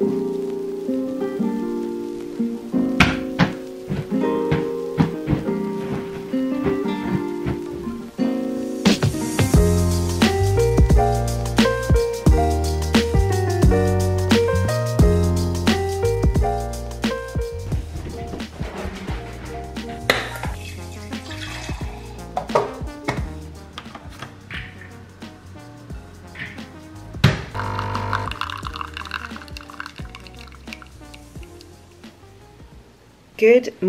Good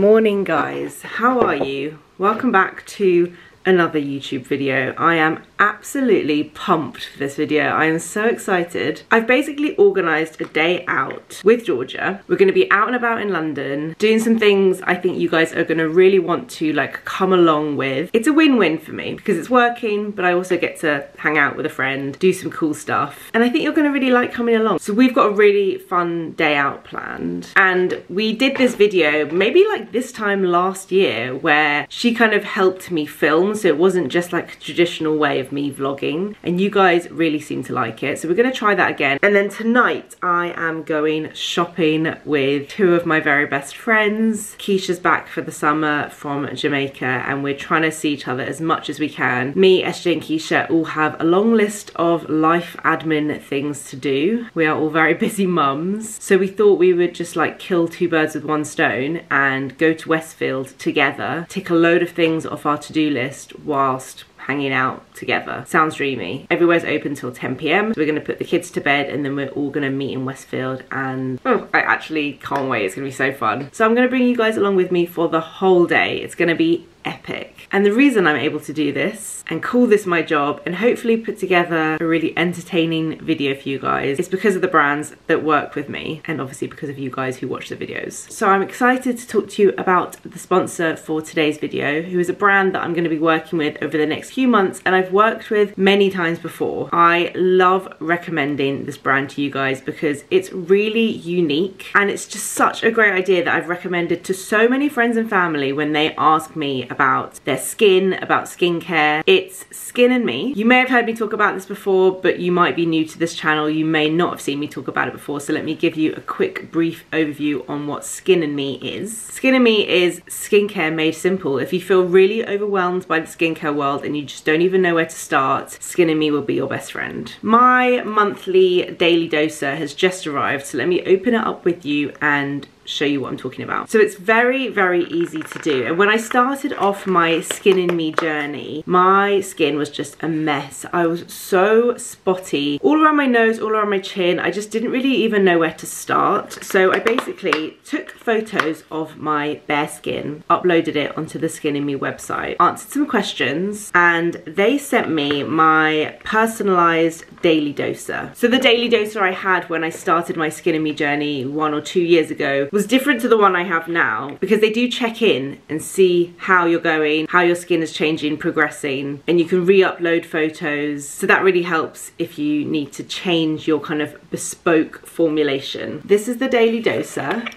morning guys, how are you? Welcome back to another YouTube video. I am absolutely pumped for this video. I am so excited. I've basically organised a day out with Georgia. We're going to be out and about in London doing some things I think you guys are going to really want to like come along with. It's a win-win for me because it's working but I also get to hang out with a friend, do some cool stuff and I think you're going to really like coming along. So we've got a really fun day out planned and we did this video maybe like this time last year where she kind of helped me film so it wasn't just like a traditional way of me vlogging and you guys really seem to like it. So we're to try that again. And then tonight I am going shopping with two of my very best friends. Keisha's back for the summer from Jamaica and we're trying to see each other as much as we can. Me SJ and Keisha all have a long list of life admin things to do. We are all very busy mums. So we thought we would just like kill two birds with one stone and go to Westfield together tick a load of things off our to-do list whilst hanging out together. Sounds dreamy. Everywhere's open till 10 p.m. So we're gonna put the kids to bed and then we're all gonna meet in Westfield and oh, I actually can't wait. It's gonna be so fun. So I'm gonna bring you guys along with me for the whole day. It's gonna be epic. And the reason I'm able to do this and call this my job and hopefully put together a really entertaining video for you guys is because of the brands that work with me and obviously because of you guys who watch the videos. So I'm excited to talk to you about the sponsor for today's video who is a brand that I'm going to be working with over the next few months and I've worked with many times before. I love recommending this brand to you guys because it's really unique and it's just such a great idea that I've recommended to so many friends and family when they ask me about their skin, about skincare. It's Skin and Me. You may have heard me talk about this before, but you might be new to this channel. You may not have seen me talk about it before, so let me give you a quick brief overview on what Skin and Me is. Skin and Me is skincare made simple. If you feel really overwhelmed by the skincare world and you just don't even know where to start, Skin and Me will be your best friend. My monthly daily doser has just arrived, so let me open it up with you and show you what I'm talking about. So it's very, very easy to do. And when I started off my Skin and Me journey, my skin was just a mess. I was so spotty. All around my nose, all around my chin. I just didn't really even know where to start. So I basically took photos of my bare skin, uploaded it onto the Skin and Me website, answered some questions, and they sent me my personalized daily doser. So the daily doser I had when I started my Skin and Me journey one or two years ago was different to the one I have now because they do check in and see how you're going, how your skin is changing, progressing, and you can re-upload photos. So that really helps if you need to change your kind of bespoke formulation. This is the Daily Doser.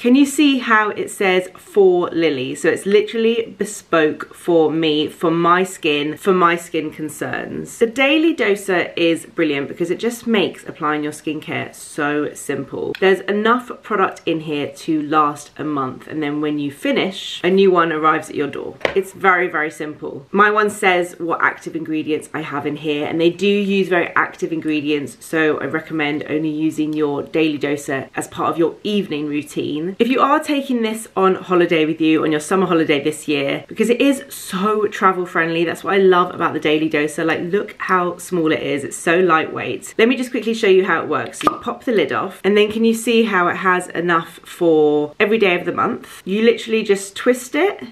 Can you see how it says for Lily? So it's literally bespoke for me, for my skin, for my skin concerns. The Daily Doser is brilliant because it just makes applying your skincare so simple. There's enough product in here to last a month and then when you finish, a new one arrives at your door. It's very, very simple. My one says what active ingredients I have in here and they do use very active ingredients so I recommend only using your Daily Doser as part of your evening routine if you are taking this on holiday with you on your summer holiday this year, because it is so travel friendly, that's what I love about the Daily Doser. Like look how small it is, it's so lightweight. Let me just quickly show you how it works. So you pop the lid off and then can you see how it has enough for every day of the month? You literally just twist it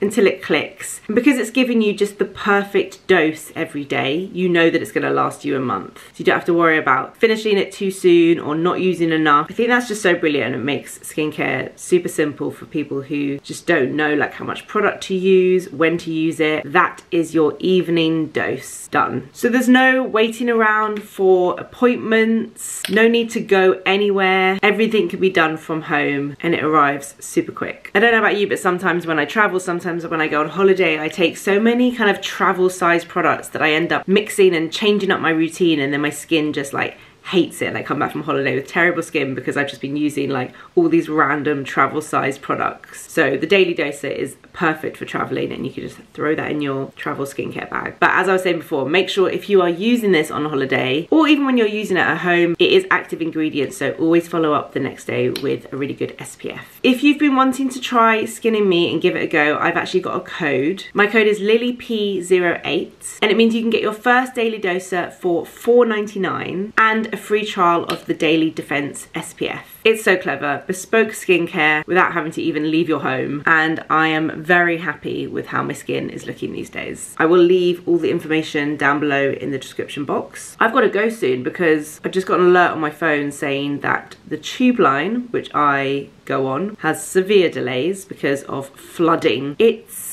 until it clicks. And because it's giving you just the perfect dose every day, you know that it's gonna last you a month. So you don't have to worry about finishing it too soon or not using enough. I think that's just so brilliant. It makes skincare super simple for people who just don't know like how much product to use, when to use it. That is your evening dose done. So there's no waiting around for appointments, no need to go anywhere. Everything can be done from home and it arrives super quick. I don't know about you, but sometimes when I travel, sometimes sometimes when I go on holiday, I take so many kind of travel size products that I end up mixing and changing up my routine and then my skin just like hates it I come back from holiday with terrible skin because I've just been using like all these random travel sized products. So the Daily Doser is perfect for traveling and you can just throw that in your travel skincare bag. But as I was saying before, make sure if you are using this on holiday or even when you're using it at home, it is active ingredients. So always follow up the next day with a really good SPF. If you've been wanting to try Skin and Me and give it a go, I've actually got a code. My code is LilyP08 and it means you can get your first Daily Doser for $4.99 and a free trial of the Daily Defense SPF. It's so clever, bespoke skincare without having to even leave your home and I am very happy with how my skin is looking these days. I will leave all the information down below in the description box. I've got to go soon because I've just got an alert on my phone saying that the tube line, which I go on, has severe delays because of flooding. It's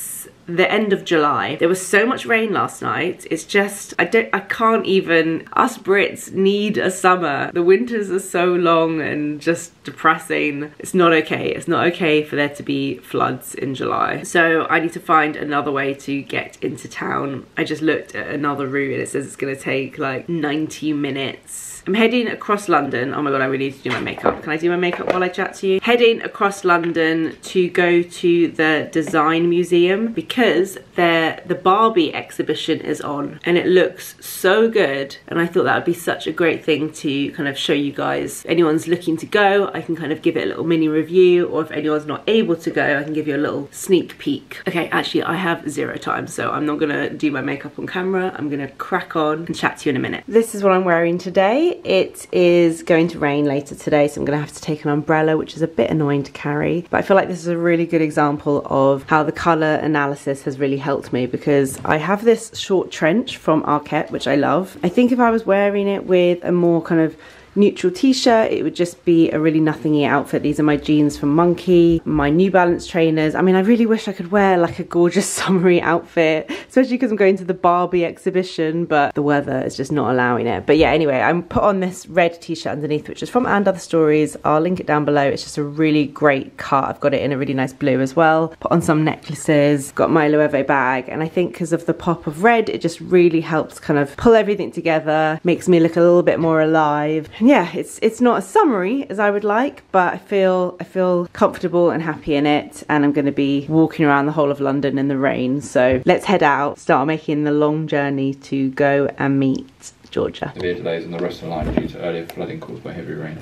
the end of July. There was so much rain last night. It's just, I don't, I can't even, us Brits need a summer. The winters are so long and just depressing. It's not okay. It's not okay for there to be floods in July. So I need to find another way to get into town. I just looked at another route and it says it's gonna take like 90 minutes I'm heading across London. Oh my god, I really need to do my makeup. Can I do my makeup while I chat to you? Heading across London to go to the Design Museum because the Barbie exhibition is on and it looks so good. And I thought that would be such a great thing to kind of show you guys. If anyone's looking to go, I can kind of give it a little mini review or if anyone's not able to go, I can give you a little sneak peek. Okay, actually I have zero time, so I'm not gonna do my makeup on camera. I'm gonna crack on and chat to you in a minute. This is what I'm wearing today. It is going to rain later today, so I'm going to have to take an umbrella, which is a bit annoying to carry. But I feel like this is a really good example of how the colour analysis has really helped me because I have this short trench from Arket, which I love. I think if I was wearing it with a more kind of neutral t-shirt. It would just be a really nothingy outfit. These are my jeans from Monki my New Balance trainers. I mean I really wish I could wear like a gorgeous summery outfit especially because I'm going to the Barbie exhibition but the weather is just not allowing it. But yeah anyway I'm put on this red t-shirt underneath which is from and other stories. I'll link it down below. It's just a really great cut. I've got it in a really nice blue as well. Put on some necklaces. Got my Loewe bag. And I think because of the pop of red it just really helps kind of pull everything together makes me look a little bit more alive. and yeah, it's it's not as summery as I would like, but I feel I feel comfortable and happy in it, and I'm going to be walking around the whole of London in the rain. So let's head out, start making the long journey to go and meet Georgia. Severe delays on the rest of the line due to earlier flooding caused by heavy rain.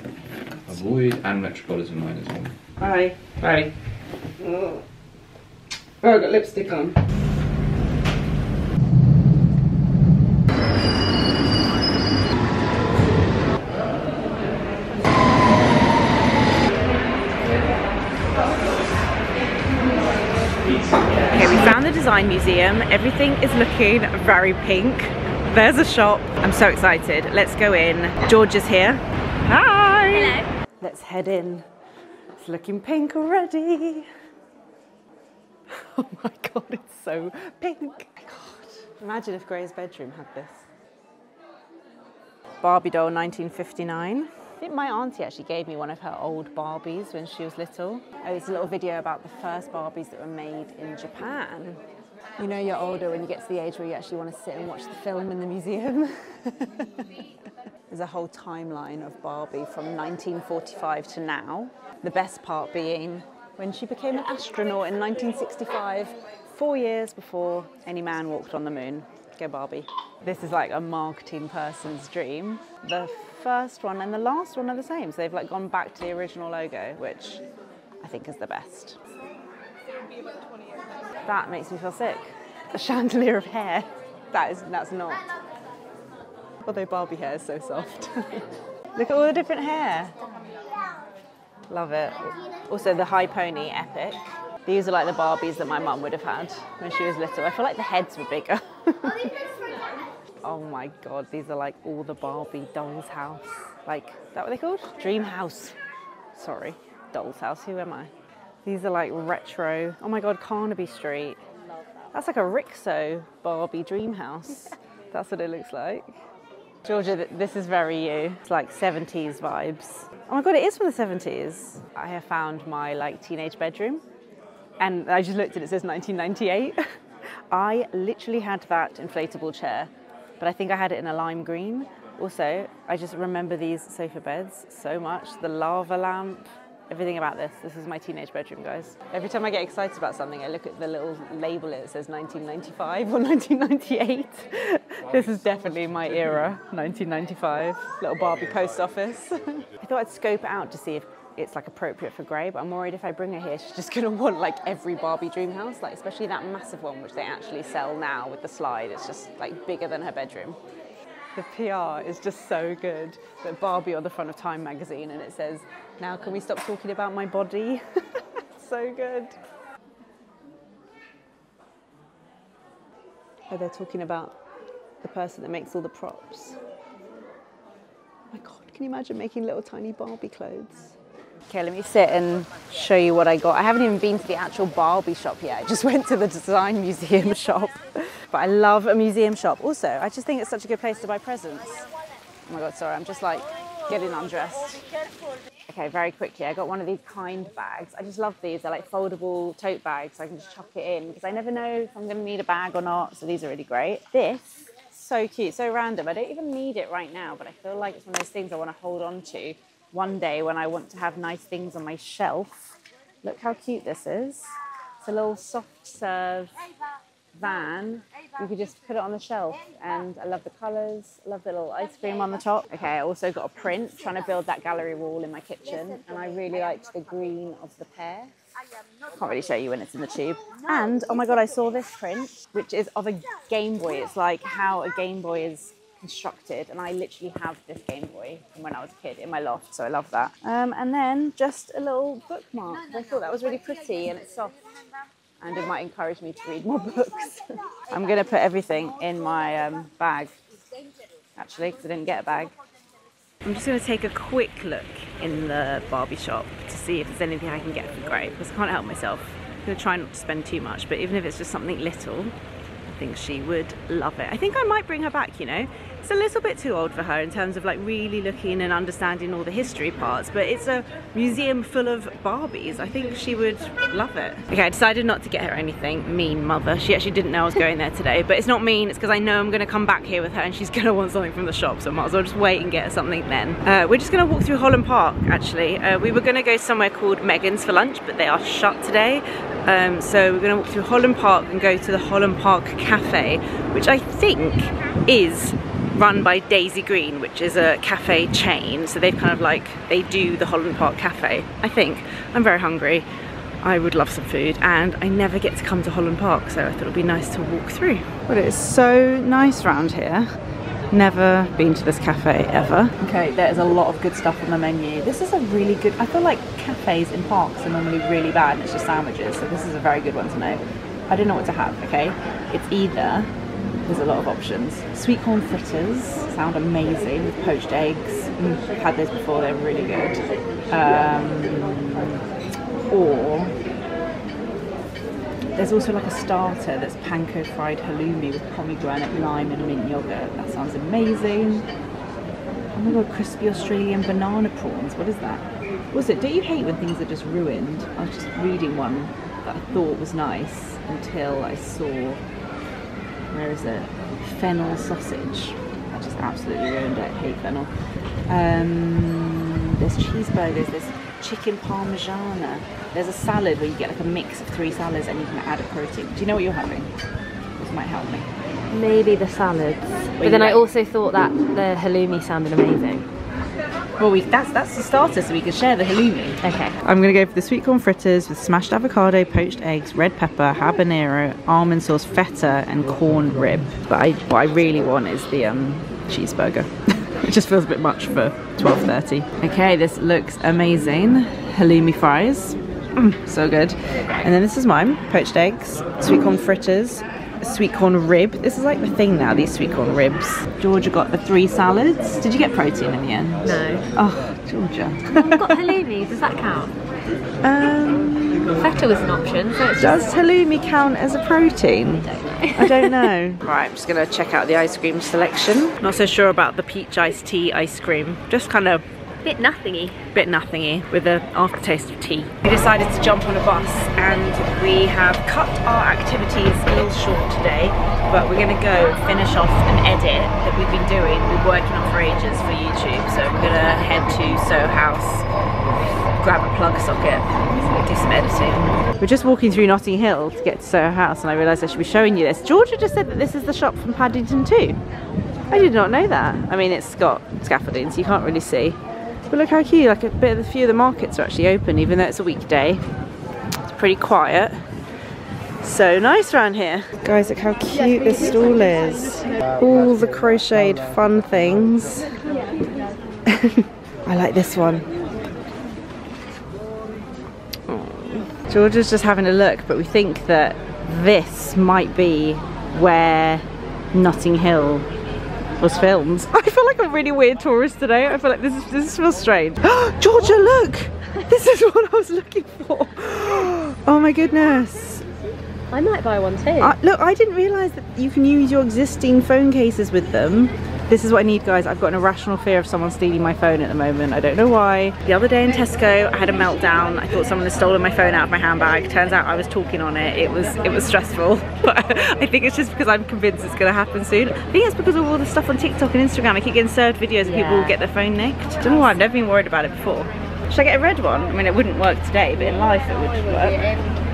Avoid and Metropolitan line as well. Bye. Bye. Oh, I've got lipstick on. Design Museum. Everything is looking very pink. There's a shop. I'm so excited. Let's go in. George is here. Hi. Hello. Let's head in. It's looking pink already. Oh my god, it's so pink. Oh god. Imagine if Grey's bedroom had this. Barbie doll 1959. I think my auntie actually gave me one of her old Barbies when she was little. Oh, it's a little video about the first Barbies that were made in Japan. You know you're older when you get to the age where you actually want to sit and watch the film in the museum. There's a whole timeline of Barbie from 1945 to now. The best part being when she became an astronaut in 1965, four years before any man walked on the moon. Go Barbie. This is like a marketing person's dream. The first one and the last one are the same. So they've like gone back to the original logo, which I think is the best. That makes me feel sick. A chandelier of hair. That is, that's not. Although Barbie hair is so soft. Look at all the different hair. Love it. Also the high pony, epic. These are like the Barbies that my mum would have had when she was little. I feel like the heads were bigger. oh my god, these are like all the Barbie Doll's House. Like, that what they called? Dream House. Sorry, Doll's House, who am I? These are like retro. Oh my god, Carnaby Street. That's like a Rixo Barbie dream house. That's what it looks like. Georgia, this is very you. It's like 70s vibes. Oh my god, it is from the 70s. I have found my like teenage bedroom and I just looked at it, it says 1998. I literally had that inflatable chair, but I think I had it in a lime green. Also, I just remember these sofa beds so much. The lava lamp, everything about this. This is my teenage bedroom, guys. Every time I get excited about something, I look at the little label it says 1995 or 1998. this is definitely my era, 1995. Little Barbie post office. I thought I'd scope it out to see if it's like appropriate for Grey, but I'm worried if I bring her here, she's just gonna want like every Barbie dream house, like especially that massive one which they actually sell now with the slide. It's just like bigger than her bedroom. The PR is just so good. That Barbie on the front of Time magazine and it says, now can we stop talking about my body? so good. Oh, they're talking about the person that makes all the props. Oh my God, can you imagine making little tiny Barbie clothes? Okay, let me sit and show you what I got. I haven't even been to the actual Barbie shop yet. I just went to the design museum shop. But I love a museum shop. Also, I just think it's such a good place to buy presents. Oh my God, sorry, I'm just like getting undressed. Okay, very quickly, I got one of these kind bags. I just love these. They're like foldable tote bags. So I can just chuck it in because I never know if I'm going to need a bag or not. So these are really great. This, so cute, so random. I don't even need it right now, but I feel like it's one of those things I want to hold on to one day when I want to have nice things on my shelf. Look how cute this is. It's a little soft serve van. You could just put it on the shelf and I love the colours, I love the little ice cream on the top. Okay, I also got a print trying to build that gallery wall in my kitchen and I really liked the green of the pear. Can't really show you when it's in the tube. And oh my god, I saw this print, which is of a Game Boy. It's like how a Game Boy is constructed and I literally have this Game Boy from when I was a kid in my loft so I love that um, and then just a little bookmark I thought that was really pretty and it's soft and it might encourage me to read more books I'm gonna put everything in my um, bag actually because I didn't get a bag I'm just going to take a quick look in the Barbie shop to see if there's anything I can get for Grey because I can't help myself. I'm going to try not to spend too much, but even if it's just something little, I think she would love it. I think I might bring her back, you know. It's a little bit too old for her in terms of like really looking and understanding all the history parts, but it's a museum full of Barbies. I think she would love it. Okay, I decided not to get her anything. Mean mother. She actually didn't know I was going there today, but it's not mean. It's because I know I'm going to come back here with her and she's going to want something from the shop, so I might as well just wait and get her something then. Uh, we're just going to walk through Holland Park, actually. Uh, we were going to go somewhere called Megan's for lunch, but they are shut today. Um, so we're going to walk through Holland Park and go to the Holland Park Cafe, which I think is run by Daisy Green, which is a cafe chain. So they've kind of like, they do the Holland Park Cafe, I think. I'm very hungry. I would love some food and I never get to come to Holland Park so I thought it would be nice to walk through. But it's so nice around here. Never been to this cafe ever. Okay, there's a lot of good stuff on the menu. This is a really good, I feel like cafes in parks are normally really bad and it's just sandwiches, so this is a very good one to know. I don't know what to have, okay? It's either, there's a lot of options. Sweet corn fritters sound amazing with poached eggs. I've had those before, they're really good. Um, or there's also like a starter that's panko fried halloumi with pomegranate, lime and mint yogurt. That sounds amazing. Oh my god, crispy Australian banana prawns. What is that? Was it? Don't you hate when things are just ruined? I was just reading one that I thought was nice until I saw, where is it? Fennel sausage. I just absolutely ruined it. I hate fennel. Um, there's cheeseburgers, there's chicken parmigiana. There's a salad where you get like a mix of three salads and you can add a protein. Do you know what you're having? This might help me. Maybe the salads. But then I also thought that the halloumi sounded amazing. Well, we, that's that's the starter, so we can share the halloumi. Okay. I'm gonna go for the sweet corn fritters with smashed avocado, poached eggs, red pepper, habanero, almond sauce, feta, and corn rib. But I, what I really want is the um, cheeseburger. it just feels a bit much for 12.30. Okay, this looks amazing. Halloumi fries, mm, so good. And then this is mine, poached eggs, sweet corn fritters, sweet corn rib. This is like the thing now, these sweet corn ribs. Georgia got the three salads. Did you get protein in the end? No. Oh, Georgia. I've got halloumi, does that count? Um, Feta was an option, so does halloumi count as a protein? I don't know. right, I'm just gonna check out the ice cream selection. Not so sure about the peach iced tea ice cream. Just kind of Bit nothingy. bit nothingy with the aftertaste of tea. We decided to jump on a bus and we have cut our activities a little short today, but we're gonna go finish off an edit that we've been doing. We've been working on for ages for YouTube, so we're gonna head to Soho House, grab a plug socket, do some editing. We're just walking through Notting Hill to get to Soho House and I realised I should be showing you this. Georgia just said that this is the shop from Paddington 2. I did not know that. I mean, it's got scaffolding, so you can't really see. But look how cute, like a bit of the few of the markets are actually open, even though it's a weekday. It's pretty quiet. So nice around here. Guys, look how cute this stall is. All the crocheted fun things. I like this one. Aw. Georgia's just having a look, but we think that this might be where Notting Hill was filmed. A really weird tourist today. I feel like this is, this feels strange. Georgia, look! This is what I was looking for. Oh my goodness. I might buy one too. I, look, I didn't realise that you can use your existing phone cases with them. This is what I need guys. I've got an irrational fear of someone stealing my phone at the moment. I don't know why. The other day in Tesco, I had a meltdown. I thought someone had stolen my phone out of my handbag. Turns out I was talking on it. It was it was stressful. But I think it's just because I'm convinced it's gonna happen soon. I think it's because of all the stuff on TikTok and Instagram. I keep getting served videos of people Yeah. get their phone nicked. I don't know why, I've never been worried about it before. Should I get a red one? I mean, it wouldn't work today, but in life it would work.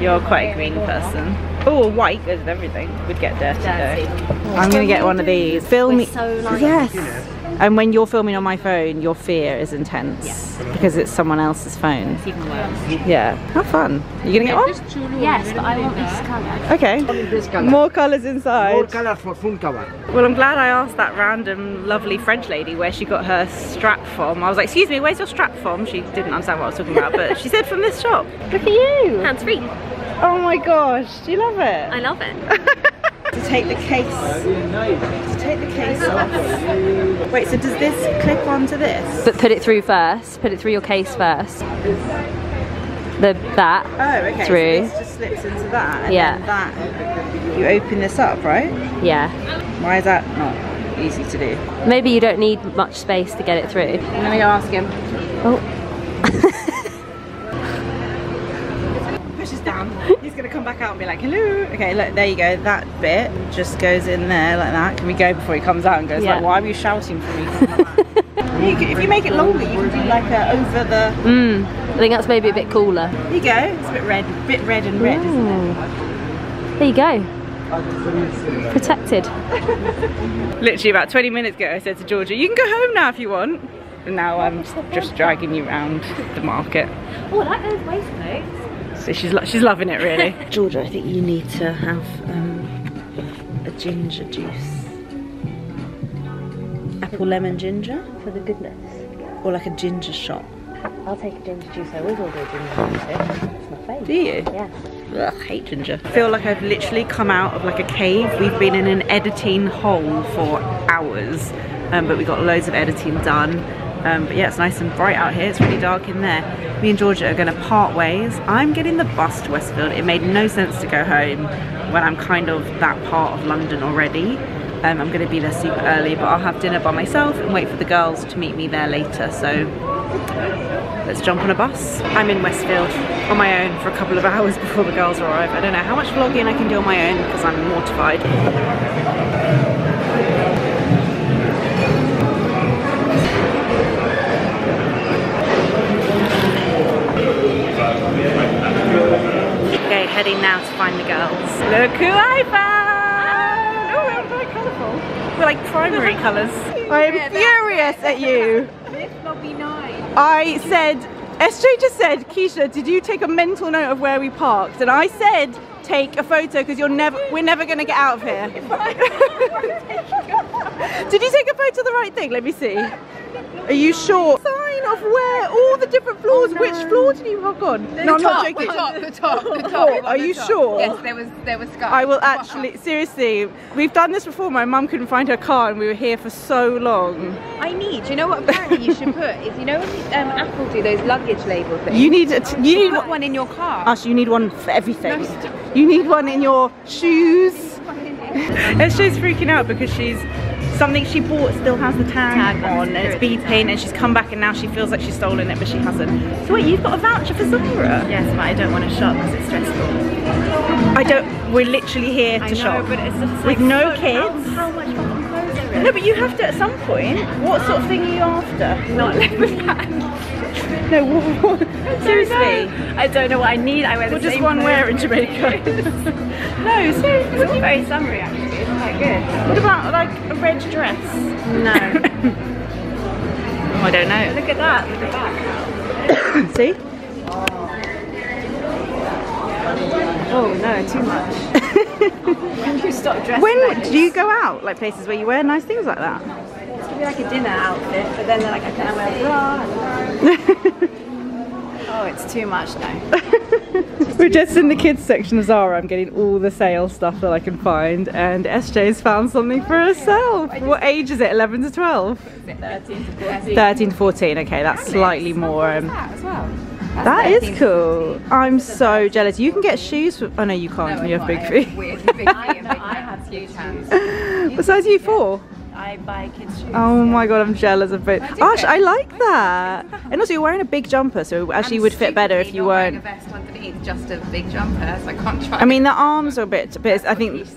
You're quite a green person. Oh, white goes with everything. Would get dirty though. I'm gonna get one of these. Film me. so nice. Yes. And when you're filming on my phone, your fear is intense because it's someone else's phone. It's even worse. Yeah. How fun. You gonna get one? Yes, but I want this colour. Okay. This color. More colours inside. More color for full cover. Well, I'm glad I asked that random lovely French lady where she got her strap from. I was like, excuse me, where's your strap from? She didn't understand what I was talking about, but she said from this shop. Look at you. Hands free. Oh my gosh, do you love it? I love it. to take the case. To take the case off. Wait, so does this clip onto this? But put it through first. Put it through your case first. The that. Oh, okay. Through. So this just slips into that. And Yeah. That. You open this up, right? Yeah. Why is that not easy to do? Maybe you don't need much space to get it through. I'm gonna go ask him. Oh. Down. He's gonna come back out and be like, hello. Okay, look, there you go. That bit just goes in there like that. Can we go before he comes out and goes Yeah. like, why are you shouting for me? you can, if you make it longer, you can do like a over the. Mmm. I think that's maybe a bit cooler. There you go. It's a bit red, bit red and red, isn't it? There you go. Protected. Literally about 20 minutes ago, I said to Georgia, you can go home now if you want. And now I'm just dragging you around the market. Oh, I like those waistcoats. So she's she's loving it really. Georgia, I think you need to have um, a ginger juice. Apple lemon ginger, For the goodness. or like a ginger shot. I'll take a ginger juice. I always order a ginger juice. It's my favourite. Do you? Yeah. Ugh, hate ginger. I feel like I've literally come out of like a cave. We've been in an editing hole for hours, um, but we got loads of editing done. Um, but yeah, it's nice and bright out here. It's really dark in there. Me and Georgia are going to part ways. I'm getting the bus to Westfield. It made no sense to go home when I'm kind of that part of London already. Um, I'm going to be there super early, but I'll have dinner by myself and wait for the girls to meet me there later. So let's jump on a bus. I'm in Westfield on my own for a couple of hours before the girls arrive. I don't know how much vlogging I can do on my own because I'm mortified. Heading now to find the girls. Look who I found! Oh, we're very colourful. We're like primary colours. I am furious at you. This be nice. I said, SJ just said, Keisha, did you take a mental note of where we parked? And I said, take a photo because you're never, we're never going to get out of here. did you take a photo of the right thing? Let me see. Are you sure? Sign of where all the different floors. Which floor did you park on? no, I'm not joking. the top, the top, the top. Oh, are you sure? Yes, there was there was sky. I will actually, seriously, we've done this before. My mum couldn't find her car and we were here for so long. I need. You know what? Apparently, you should put is you know when um, Apple do those luggage label things. You need, a t- you need put one in your car. Us, you need one for everything. No, you need one in your shoes. And she's freaking out because she's something she bought still has the tag, Tag on and it's security bead paint, and she's come back and now she feels like she's stolen it, but she hasn't. So wait, you've got a voucher for Zara? Yes, but I don't want to shop because it's stressful. I don't. We're literally here to know, shop but it's just with like no so- kids. How, how No, but you have to at some point. What sort of thing are you after? Not leopard pants. No, what, what, seriously. I don't know what I need. I wear the What does same one wear in. Jamaica? no, It's seriously. all very summery actually. It's quite good. What about like a red dress? No. I don't know. Look at that. Look at that. See? Oh no, too much. when do you stop dressing When like do you go out, like places where you wear nice things like that? It's gonna be like a dinner outfit, but then they're like, I can't wear a bra. oh, it's too much now. We're just in the kids section of Zara. I'm getting all the sale stuff that I can find, and SJ's found something for herself. What age is it? 11 to 12? 13 to 14. 13 to 14. Okay, that's slightly more. Um, That as that is cool. I'm so jealous. You can get shoes. For, oh no, you can't. you have big feet. I have huge hands. What size are you for? I buy kids shoes. Oh my god, I'm jealous of both. Ash, I like that. And also, you're wearing a big jumper, so it actually would fit better if you weren't. a vest underneath, just a big jumper, so I can't try. I mean, the arms are a bit, but I think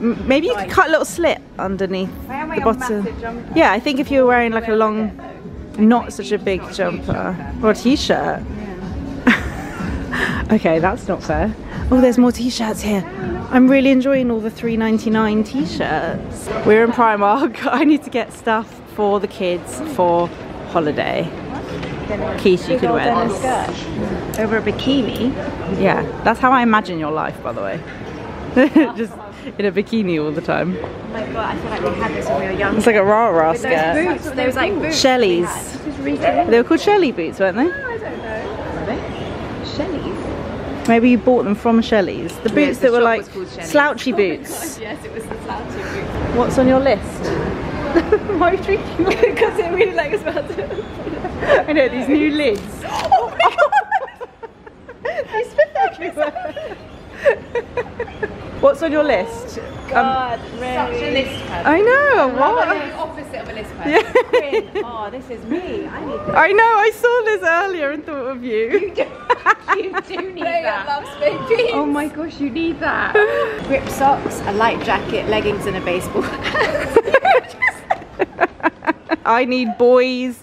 maybe you could cut a little slit underneath the bottom. Yeah, I think if you were wearing like a long, not such a big jumper or a t-shirt. okay, that's not fair. Oh, there's more t-shirts here. I'm really enjoying all the 3.99 t-shirts. We're in Primark. I need to get stuff for the kids for holiday. Keisha, you could wear this. Over a bikini. Yeah, that's how I imagine your life, by the way. Just in a bikini all the time. Oh my god, I feel like we had this when we were young. It's like a rah rah Those skirt. boots, those like boots. Shelley's. They were called Shelley boots, weren't they? Maybe you bought them from Shelley's. The boots the that were like was called Shelley's. slouchy boots. Yes, it was the slouchy boots. What's on your list? Why are you drinking? Because it really like smells it. I know these new lids. Oh my god! they spill everywhere. What's on your list? Um, God, Such a list person. I know. I'm What? the opposite of a list person. Yeah. Oh, this is me. I need this. I know. I saw this earlier and thought of you. You do need that. loves baby. Oh my gosh, you need that. Grip socks, a light jacket, leggings, and a baseball. I need boys'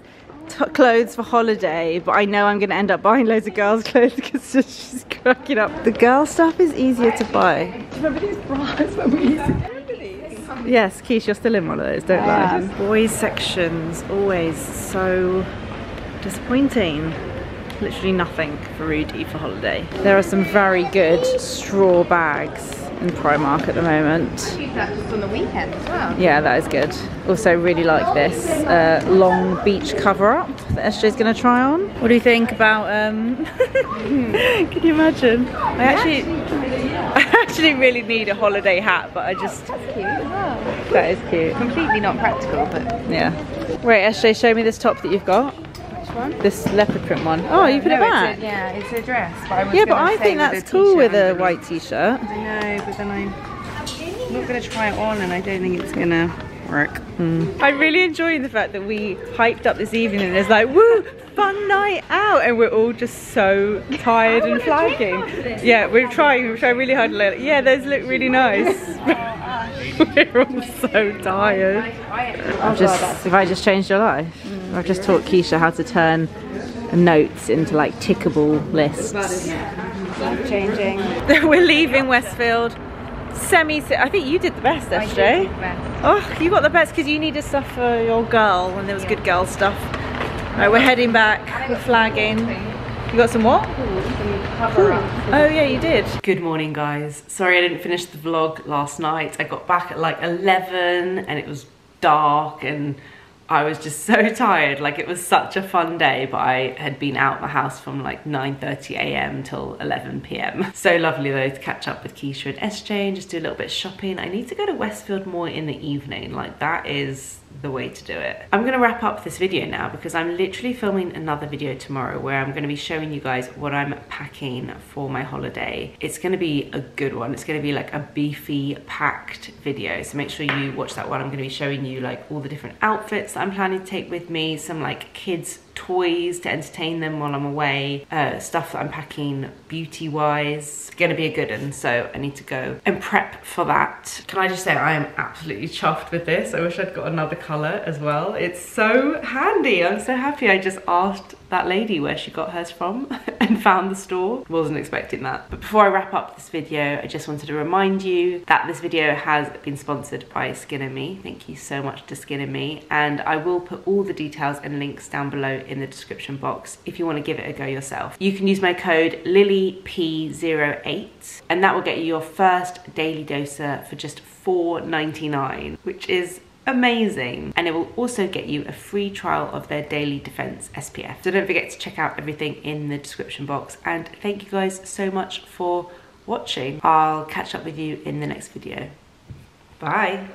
clothes for holiday, but I know I'm going to end up buying loads of girls' clothes because she's cracking up. The girl stuff is easier to buy. Remember these bras when we used to Yes, Keish, you're still in one of those, don't lie. Boys' sections always so disappointing. Literally nothing for Rudy for holiday. There are some very good straw bags in Primark at the moment. Use that just on the well. Yeah, that is good. Also, really like this uh, long beach cover up that SJ's going to try on. What do you think about? Um... Can you imagine? I actually, I actually really need a holiday hat, but I just That's Cute as well. that is cute. Completely not practical, but Yeah. Wait, SJ, show me this top that you've got. One? This leopard print one. Oh, you put no, it back. It's a, yeah, it's a dress. But I was yeah, but I think that's cool with a white t-shirt. I know, but then I'm not gonna try it on, and I don't think it's gonna work. Hmm. I'm really enjoying the fact that we hyped up this evening and it's like, woo, fun night out, and we're all just so tired and flagging. Yeah, we're trying, we're trying really hard to. Yeah, those look really nice. we're all so tired. I've just, if I just changed your life, I've just taught Keisha how to turn notes into like tickable lists. Life changing. we're leaving Westfield. Semi, I think you did the best, SJ. Oh, you got the best because you needed stuff for your girl and there was good girl stuff. Right, we're heading back. We're flagging. You got some what? Oh yeah, you did. Good morning, guys. Sorry I didn't finish the vlog last night. I got back at like 11 and it was dark and I was just so tired. Like it was such a fun day, but I had been out my house from like 9.30 a.m. till 11 p.m. So lovely though to catch up with Keisha and SJ and just do a little bit of shopping. I need to go to Westfield more in the evening. Like that is the way to do it. I'm gonna wrap up this video now because I'm literally filming another video tomorrow where I'm gonna be showing you guys what I'm packing for my holiday. It's gonna be a good one. It's gonna be like a beefy packed video. So make sure you watch that one. I'm gonna be showing you like all the different outfits that I'm planning to take with me, some like kids toys to entertain them while I'm away, uh, stuff that I'm packing beauty wise. Gonna be a good one, so I need to go and prep for that. Can I just say I am absolutely chuffed with this. I wish I'd got another colour as well. It's so handy. I'm so happy I just asked that lady where she got hers from and found the store. Wasn't expecting that. But before I wrap up this video, I just wanted to remind you that this video has been sponsored by Skin and Me. Thank you so much to Skin and Me. And I will put all the details and links down below in the description box if you want to give it a go yourself. You can use my code LilyP08 and that will get you your first daily doser for just $4.99, which is amazing. And it will also get you a free trial of their daily defense SPF so don't forget to check out everything in the description box. And thank you guys so much for watching. I'll catch up with you in the next video. Bye